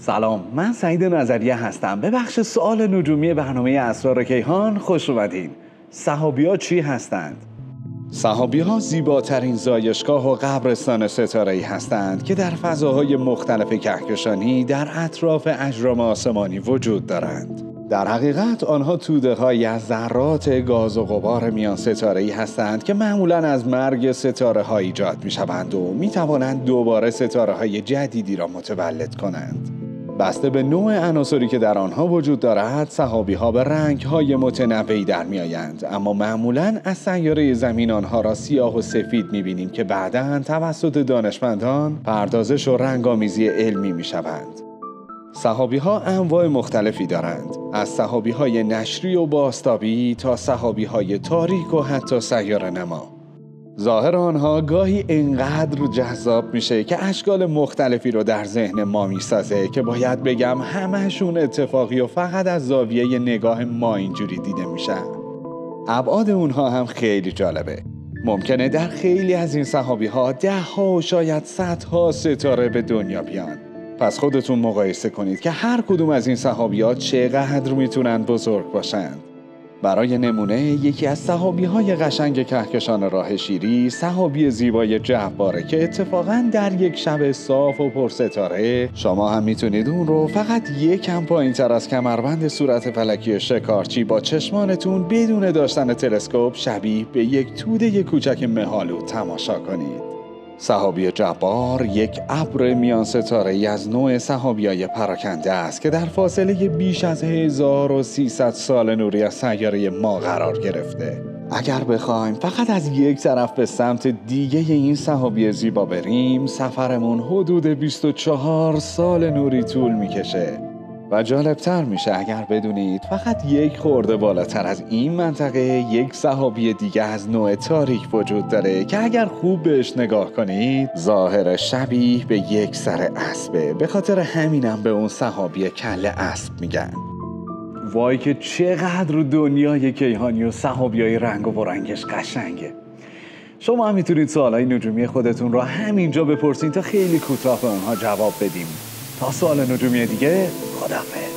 سلام من سعید نظریه هستم به بخش سوال نجومی برنامه اسرار کیهان خوش اومدین صحابی ها چی هستند؟ صحابی ها زیباترین زایشگاه و قبرستان ستاره ای هستند که در فضاهای مختلف کهکشانی در اطراف اجرام آسمانی وجود دارند در حقیقت آنها توده های از ذرات گاز و غبار میان ستاره ای هستند که معمولا از مرگ ستاره ها ایجاد می شوند و می توانند دوباره ستاره های جدیدی را متولد کنند. بسته به نوع عناصری که در آنها وجود دارد صحابی ها به رنگ های متنوعی در می آیند اما معمولا از سیاره زمین آنها را سیاه و سفید می بینیم که بعدا توسط دانشمندان پردازش و رنگامیزی علمی می شوند. صحابی ها انواع مختلفی دارند. از صحابی های نشری و باستابی تا صحابی های تاریک و حتی سیار نما. ظاهر آنها گاهی انقدر جذاب میشه که اشکال مختلفی رو در ذهن ما می‌سازه که باید بگم همهشون اتفاقی و فقط از زاویه نگاه ما اینجوری دیده میشن ابعاد اونها هم خیلی جالبه. ممکنه در خیلی از این صحابی ها ده ها و شاید صدها ستاره به دنیا بیان. پس خودتون مقایسه کنید که هر کدوم از این صحابیات چقدر می‌تونن بزرگ باشند برای نمونه یکی از صحابی های قشنگ کهکشان راه شیری صحابی زیبای جهباره که اتفاقا در یک شب صاف و پرستاره شما هم می‌تونید اون رو فقط یکم پایین تر از کمربند صورت فلکی شکارچی با چشمانتون بدون داشتن تلسکوپ شبیه به یک توده کوچک مهالو تماشا کنید. صحابی جبار یک ابر میان ستاره از نوع صحابی های پراکنده است که در فاصله بیش از 1300 سال نوری از سیاره ما قرار گرفته. اگر بخوایم فقط از یک طرف به سمت دیگه این صحابی زیبا بریم سفرمون حدود 24 سال نوری طول می‌کشه. و جالبتر میشه اگر بدونید فقط یک خورده بالاتر از این منطقه یک صحابی دیگه از نوع تاریک وجود داره که اگر خوب بهش نگاه کنید ظاهر شبیه به یک سر اسبه. به خاطر همینم به اون صحابی کل اسب میگن. وای که چقدر دنیای کیهانی و صحابی های رنگ و برنگش قشنگه. شما هم می‌تونید سوالای نجومی خودتون رو همینجا بپرسید تا خیلی کوتاه به اونها جواب بدیم. تا سوال نجومی دیگه خدافظ